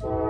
Bye.